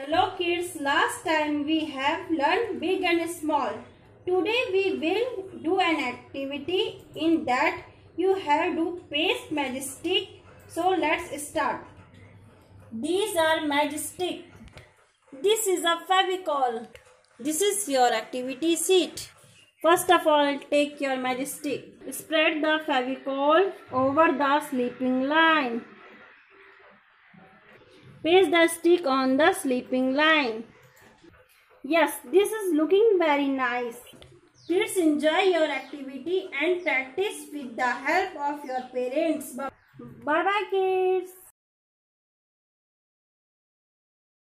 Hello kids, last time we have learned big and small. Today we will do an activity in that you have to paste magic stick. So let's start. These are magic stick. This is a Fevicol. This is your activity sheet. First of all, take your magic stick. Spread the Fevicol over the sleeping line. Paste the stick on the sleeping line. Yes, this is looking very nice. Kids enjoy your activity and practice with the help of your parents. Bye bye kids.